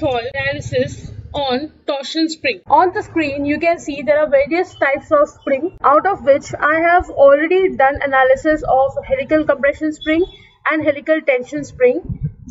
solve analysis on torsion spring. On the screen you can see there are various types of spring out of which I have already done analysis of helical compression spring and helical tension spring.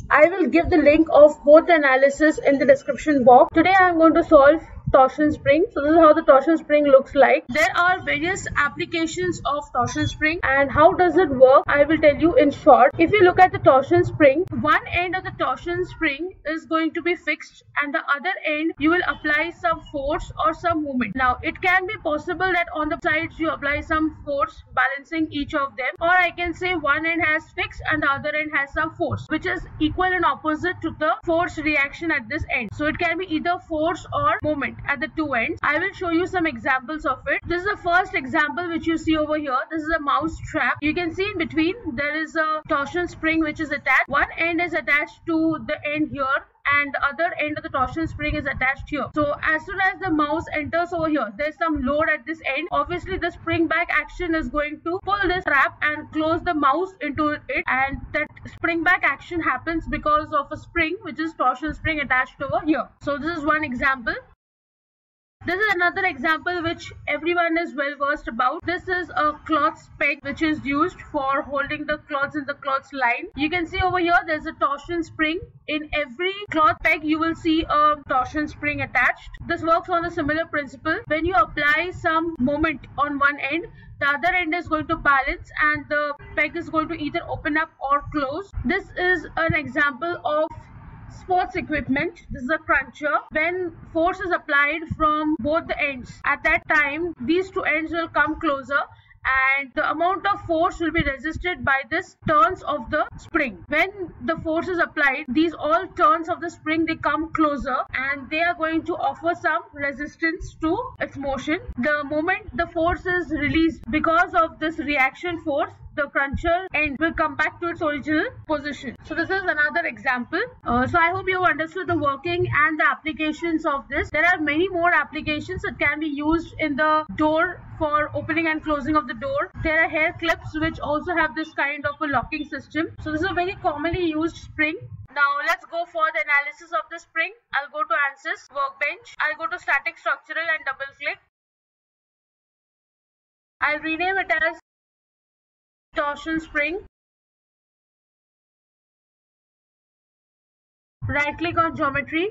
I will give the link of both the analysis in the description box. Today I am going to solve torsion spring. So this is how the torsion spring looks like. There are various applications of torsion spring and how does it work? I will tell you in short. If you look at the torsion spring, one end of the torsion spring is going to be fixed and the other end you will apply some force or some movement. Now it can be possible that on the sides you apply some force balancing each of them or I can say one end has fixed and the other end has some force which is equal and opposite to the force reaction at this end. So it can be either force or moment at the two ends. I will show you some examples of it. This is the first example which you see over here. This is a mouse trap. You can see in between there is a torsion spring which is attached. One end is attached to the end here and the other end of the torsion spring is attached here. So as soon as the mouse enters over here, there's some load at this end. Obviously the spring back action is going to pull this trap and close the mouse into it and that spring back action happens because of a spring which is torsion spring attached over here. So this is one example. This is another example which everyone is well versed about. This is a cloth peg which is used for holding the cloths in the cloth line. You can see over here there's a torsion spring. In every cloth peg you will see a torsion spring attached. This works on a similar principle. When you apply some moment on one end, the other end is going to balance and the peg is going to either open up or close. This is an example of sports equipment this is a cruncher when force is applied from both the ends. At that time these two ends will come closer and the amount of force will be resisted by this turns of the spring. When the force is applied these all turns of the spring they come closer and they are going to offer some resistance to its motion. The moment the force is released because of this reaction force the cruncher end will come back to its original position. So this is another example. Uh, so I hope you have understood the working and the applications of this. There are many more applications that can be used in the door for opening and closing of the door. There are hair clips which also have this kind of a locking system. So this is a very commonly used spring. Now let's go for the analysis of the spring. I'll go to ANSYS workbench. I'll go to static structural and double click. I'll rename it as. Right click on geometry.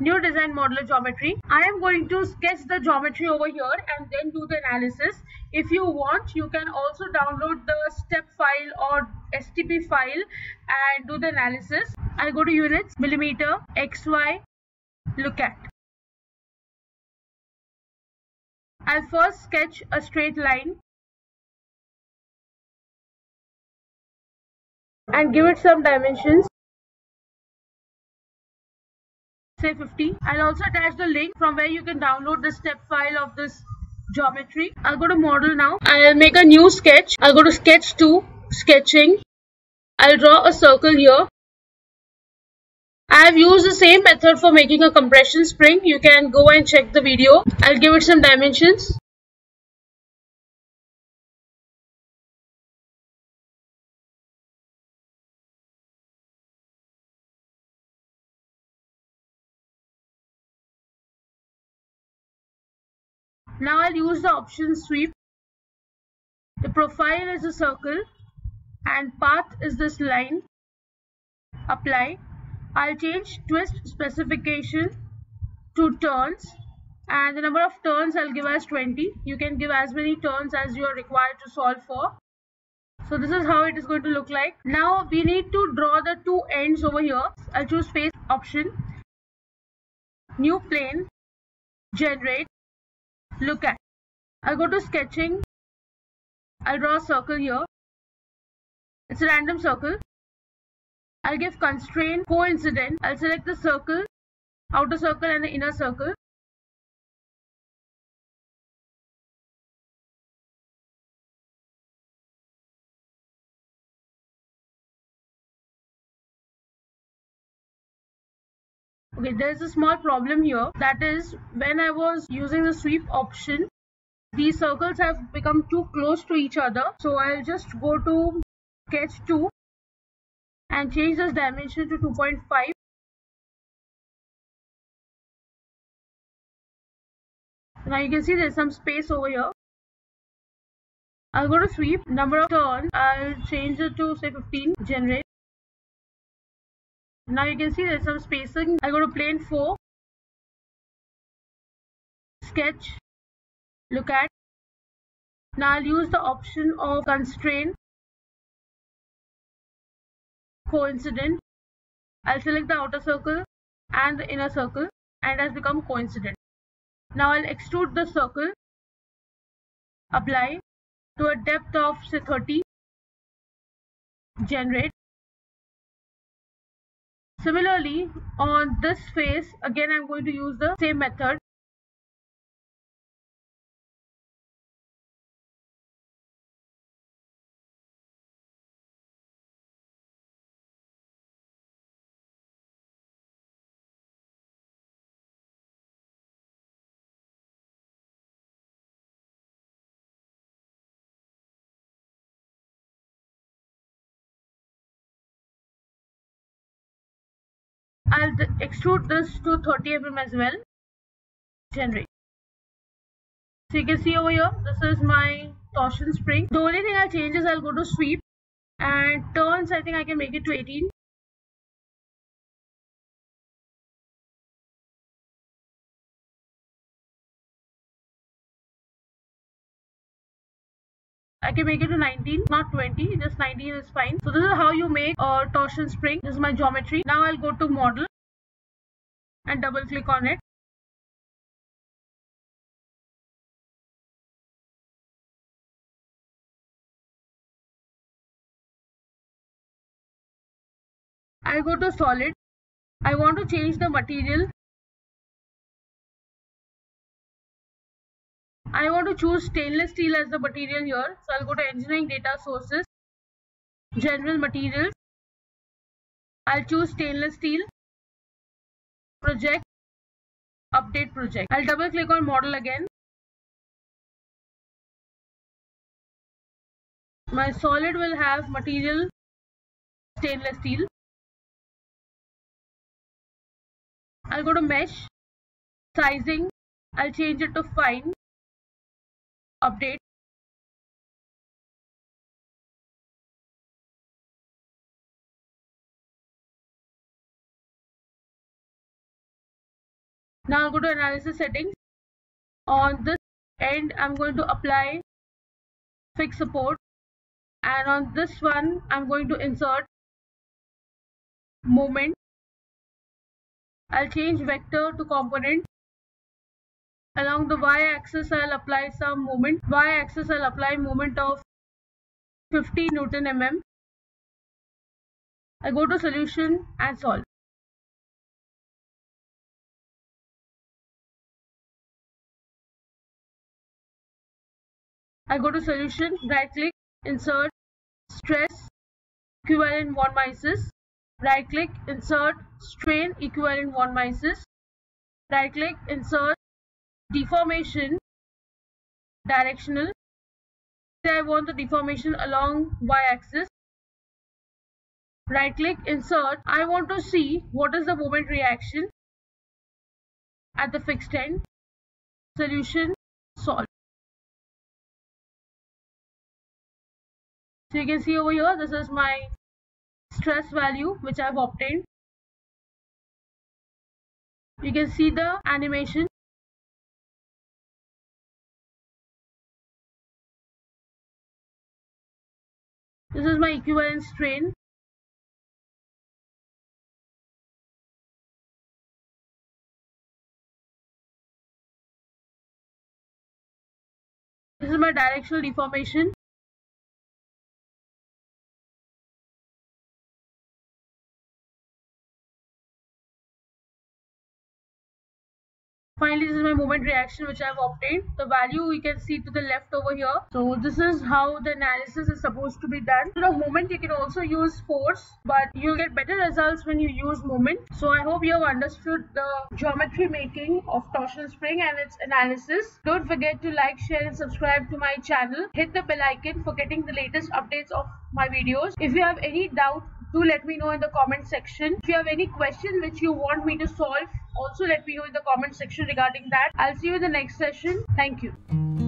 New design modeler geometry. I am going to sketch the geometry over here and then do the analysis. If you want, you can also download the step file or STP file and do the analysis. I'll go to units, millimeter, XY, look at. I'll first sketch a straight line and give it some dimensions. Say 50 I'll also attach the link from where you can download the step file of this geometry. I'll go to model now. I'll make a new sketch. I'll go to sketch 2 sketching. I'll draw a circle here. I have used the same method for making a compression spring. You can go and check the video. I'll give it some dimensions Now I'll use the option sweep. The profile is a circle and path is this line. Apply. I'll change twist specification to turns and the number of turns I'll give as 20. You can give as many turns as you are required to solve for. So this is how it is going to look like. Now we need to draw the two ends over here. I'll choose face option. New plane. Generate look at. I'll go to sketching. I'll draw a circle here. It's a random circle. I'll give constraint coincident. I'll select the circle, outer circle and the inner circle. Okay, there's a small problem here. That is, when I was using the sweep option, these circles have become too close to each other. So I'll just go to sketch 2 and change this dimension to 2.5. Now you can see there's some space over here. I'll go to sweep, number of turns, I'll change it to say 15, generate. Now you can see there's some spacing. I go to plane 4, sketch, look at. Now I'll use the option of constraint, coincident. I'll select the outer circle and the inner circle and has become coincident. Now I'll extrude the circle, apply to a depth of say 30, generate. Similarly, on this face, again I'm going to use the same method. I'll extrude this to 30 mm as well. Generate. So you can see over here, this is my torsion spring. The only thing I'll change is I'll go to sweep and turns I think I can make it to 18. I can make it to 19, not 20, just 19 is fine. So this is how you make a torsion spring. This is my geometry. Now I'll go to model and double click on it. I go to solid. I want to change the material I want to choose stainless steel as the material here. So I'll go to engineering data sources, general materials. I'll choose stainless steel, project, update project. I'll double click on model again. My solid will have material stainless steel. I'll go to mesh, sizing, I'll change it to fine update? Now I'll go to analysis settings. On this end I'm going to apply fixed support. And on this one I'm going to insert moment. I'll change vector to component Along the y-axis, I'll apply some moment. Y-axis, I'll apply moment of 50 Newton mm. I go to solution and solve. I go to solution, right click, insert, stress, equivalent von Mises. Right click, insert, strain, equivalent von Mises. Right click, insert, deformation directional. Say I want the deformation along y-axis. Right click insert. I want to see what is the moment reaction at the fixed end. Solution solve. So you can see over here this is my stress value which I've obtained. You can see the animation This is my equivalent strain. This is my directional deformation. Finally, this is my moment reaction which I have obtained. The value we can see to the left over here. So this is how the analysis is supposed to be done. Instead of moment, you can also use force, but you'll get better results when you use moment. So I hope you have understood the geometry making of torsion spring and its analysis. Don't forget to like, share and subscribe to my channel. Hit the bell icon for getting the latest updates of my videos. If you have any doubt do let me know in the comment section. If you have any question which you want me to solve, also let me know in the comment section regarding that. I'll see you in the next session. Thank you.